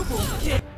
Double kill.